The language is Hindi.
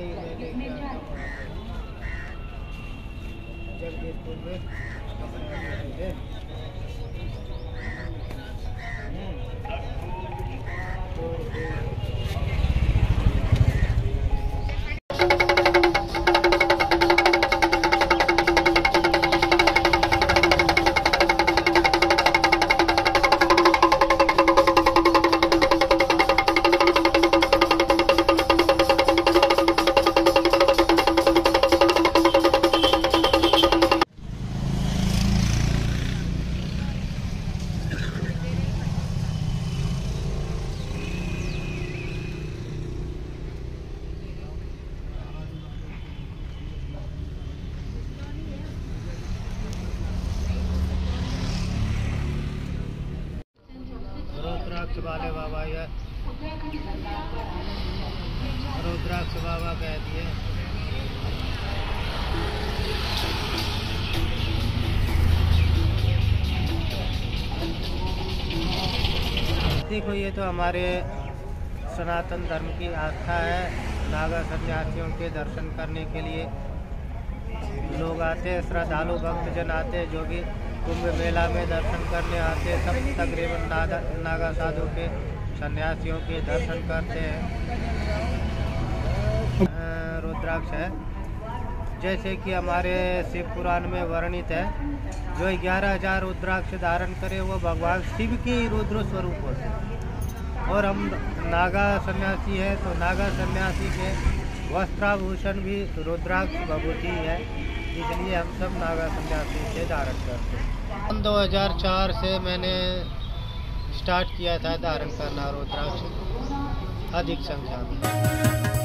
ही में लेके रुद्राक्ष वाले बाबा ये रुद्राक्ष बाबा कह दिए। देखो, ये तो हमारे सनातन धर्म की आस्था है। नागा सन्यासियों के दर्शन करने के लिए लोग आते हैं, श्रद्धालु, भक्तजन आते हैं, जो भी कुंभ मेला में दर्शन करने आते सब तकरीबन नागा नागा साधु के सन्यासियों के दर्शन करते हैं। रुद्राक्ष है। जैसे कि हमारे शिव पुराण में वर्णित है, जो ग्यारह हज़ार रुद्राक्ष धारण करे, वो भगवान शिव के रुद्र स्वरूप होते हैं। और हम नागा सन्यासी है तो नागा सन्यासी के वस्त्राभूषण भी रुद्राक्ष भगवती है। इसलिए हम सब नागा सन्यासी से धारण करते हैं 2004 से मैंने स्टार्ट किया था धारण करना रुद्राक्ष। अधिक संख्या में।